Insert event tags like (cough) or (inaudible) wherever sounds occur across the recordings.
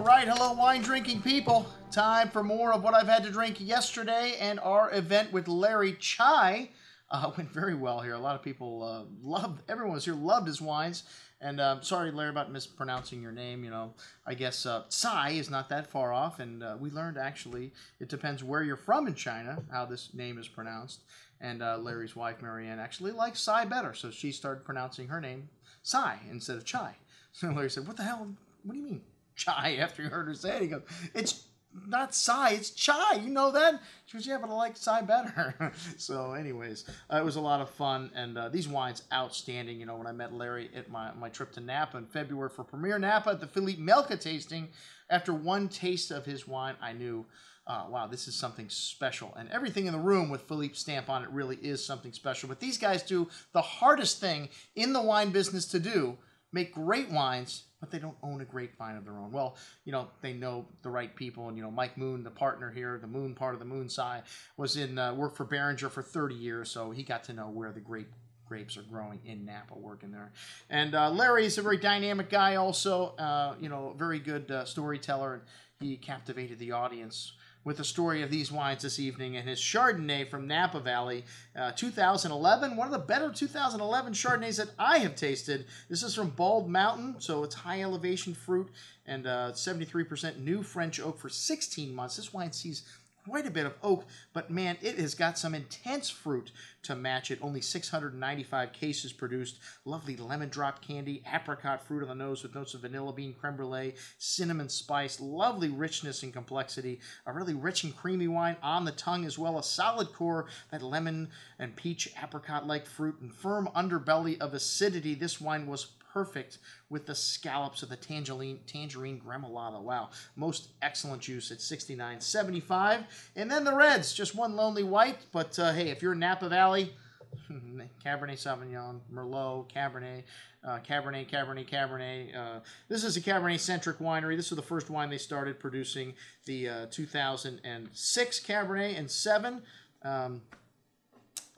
All right, hello, wine drinking people. Time for more of what I've had to drink yesterday and our event with Larry Chai. Uh, (laughs) went very well here. A lot of people uh, loved, everyone was here, loved his wines. And uh, sorry, Larry, about mispronouncing your name. You know, I guess uh, Tsai is not that far off. And uh, we learned actually it depends where you're from in China, how this name is pronounced. And uh, Larry's wife, Marianne, actually likes Tsai better. So she started pronouncing her name Tsai instead of Chai. (laughs) So Larry said, What the hell? What do you mean? Chai after he heard her say it. He goes, It's not Tsai, it's chai. You know that? She goes, Yeah, but I like Tsai better. (laughs) so, anyways, uh, it was a lot of fun. And uh, these wines, outstanding. You know, when I met Larry at my, my trip to Napa in February for Premier Napa at the Philippe Melka tasting, after one taste of his wine, I knew. Uh, wow, this is something special. And everything in the room with Philippe's stamp on it really is something special. But these guys do the hardest thing in the wine business to do make great wines but they don't own a grapevine of their own. Well, you know, they know the right people, and you know, Mike Moon, the partner here, the Moon part of the Moon Tsai, was in uh, worked for Beringer for 30 years, so he got to know where the grape grapes are growing in Napa, working there. And uh, Larry is a very dynamic guy, also, uh, you know, very good uh, storyteller, and he captivated the audience with the story of these wines this evening and his Chardonnay from Napa Valley, uh, 2011. One of the better 2011 Chardonnays that I have tasted. This is from Bald Mountain, so it's high elevation fruit and uh, 73% new French oak for 16 months. This wine sees quite a bit of oak, but man, it has got some intense fruit to match it. Only 695 cases produced. Lovely lemon drop candy, apricot fruit on the nose with notes of vanilla bean, creme brulee, cinnamon spice, lovely richness and complexity. A really rich and creamy wine on the tongue as well. A solid core, that lemon and peach apricot like fruit, and firm underbelly of acidity. This wine was perfect with the scallops of the tangerine tangerine gremolata. Wow, most excellent juice at 69.75. And then the reds, just one lonely white. But uh, hey, if you're in Napa Valley, (laughs) Cabernet Sauvignon, Merlot, Cabernet, uh, Cabernet, Cabernet, Cabernet. Uh, this is a Cabernet-centric winery. This is the first wine they started producing, the uh, 2006 Cabernet and 7. Um,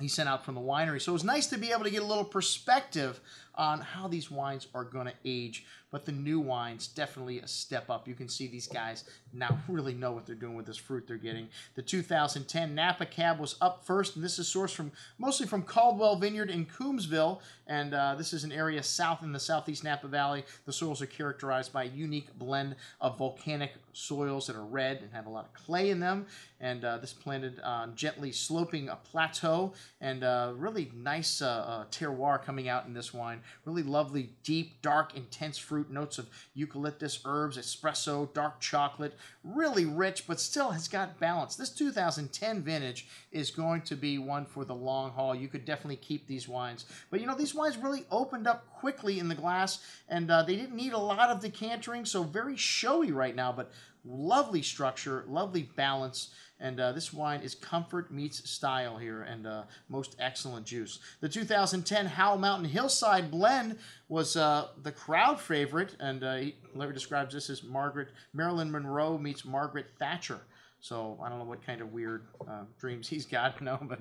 he sent out from the winery. So it was nice to be able to get a little perspective on how these wines are going to age. But the new wines, definitely a step up. You can see these guys now really know what they're doing with this fruit they're getting. The 2010 Napa Cab was up first, and this is sourced from mostly from Caldwell Vineyard in Coombsville. And uh, this is an area south in the southeast Napa Valley. The soils are characterized by a unique blend of volcanic soils that are red and have a lot of clay in them. And uh, this planted on gently sloping a plateau and uh, really nice uh, uh, terroir coming out in this wine. Really lovely, deep, dark, intense fruit notes of eucalyptus, herbs, espresso, dark chocolate. Really rich, but still has got balance. This 2010 vintage is going to be one for the long haul. You could definitely keep these wines. But you know, these wines really opened up quickly in the glass, and uh, they didn't need a lot of decantering, so very showy right now, but lovely structure, lovely balance. And uh, this wine is comfort meets style here and uh, most excellent juice. The 2010 Howell Mountain Hillside Blend was uh, the crowd favorite. And uh, Larry describes this as Margaret Marilyn Monroe meets Margaret Thatcher. So I don't know what kind of weird uh, dreams he's got, (laughs) no, but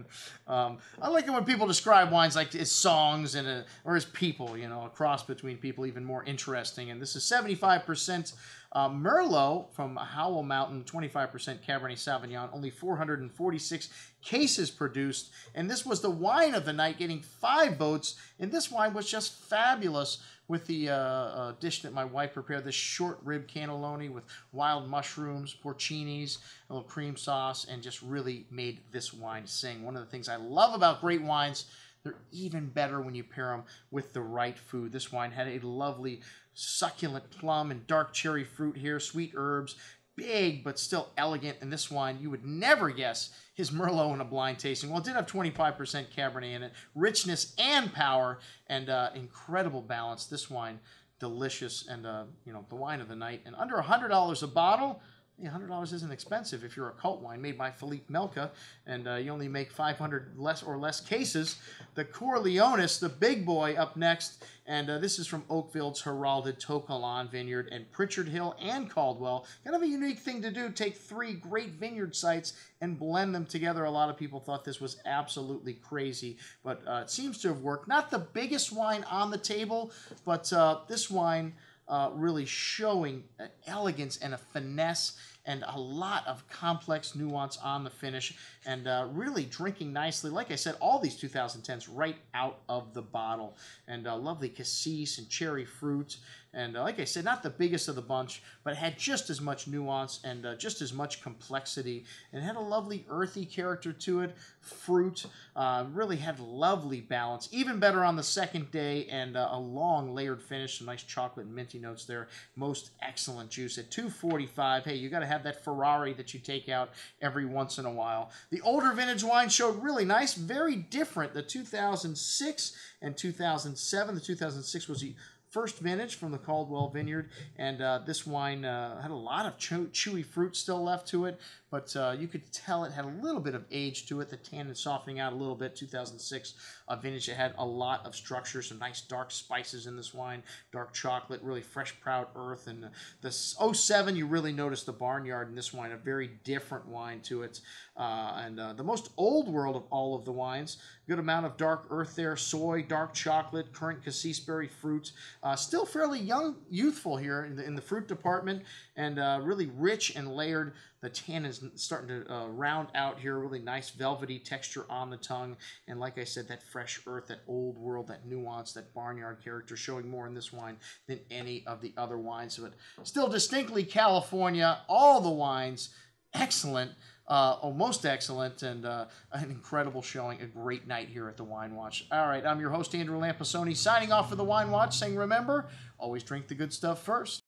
um, I like it when people describe wines like as songs and a, or as people, you know, a cross between people, even more interesting. And this is 75% uh, Merlot from Howell Mountain, 25% Cabernet Sauvignon, only 446 cases produced. And this was the wine of the night, getting five votes. And this wine was just fabulous with the uh, uh, dish that my wife prepared, this short rib cannelloni with wild mushrooms, porcinis, a little cream sauce, and just really made this wine sing. One of the things I love about great wines, they're even better when you pair them with the right food. This wine had a lovely succulent plum and dark cherry fruit here, sweet herbs, big but still elegant. And this wine, you would never guess his Merlot in a blind tasting. Well, it did have 25% Cabernet in it, richness and power, and uh, incredible balance. This wine, delicious, and uh, you know the wine of the night, and under $100 a bottle. $100 isn't expensive if you're a cult wine made by Philippe Melka and uh, you only make 500 less or less cases. The Cor Leonis, the big boy, up next. And uh, this is from Oakville's Heralded To Kalon Vineyard and Pritchard Hill and Caldwell. Kind of a unique thing to do, take three great vineyard sites and blend them together. A lot of people thought this was absolutely crazy, but uh, it seems to have worked. Not the biggest wine on the table, but uh, this wine uh, really showing an elegance and a finesse and a lot of complex nuance on the finish and uh, really drinking nicely. Like I said, all these 2010s right out of the bottle and uh, lovely cassis and cherry fruit. And uh, like I said, not the biggest of the bunch, but had just as much nuance and uh, just as much complexity. And had a lovely earthy character to it. Fruit uh, really had lovely balance. Even better on the second day, and uh, a long layered finish. Some nice chocolate and minty notes there. Most excellent juice at 245. Hey, you got to have that Ferrari that you take out every once in a while. The older vintage wine showed really nice, very different. The 2006 and 2007. The 2006 was the first vintage from the Caldwell Vineyard, and uh, this wine uh, had a lot of chew- chewy fruit still left to it, but uh, you could tell it had a little bit of age to it. The tannin softening out a little bit. 2006 uh, vintage. It had a lot of structure, some nice dark spices in this wine, dark chocolate, really fresh, proud earth. And the 07, you really notice the barnyard in this wine, a very different wine to it. Uh, and uh, the most old world of all of the wines, good amount of dark earth there, soy, dark chocolate, currant cassis berry fruit. Uh, still fairly young, youthful here in the, in the fruit department, and uh, really rich and layered. The tan is starting to uh, round out here, really nice velvety texture on the tongue. And like I said, that fresh earth, that old world, that nuance, that barnyard character showing more in this wine than any of the other wines. But still distinctly California, all the wines, excellent. Uh, oh, most excellent and uh, an incredible showing. A great night here at the Wine Watch. All right, I'm your host, Andrew Lampasone, signing off for the Wine Watch, saying remember, always drink the good stuff first.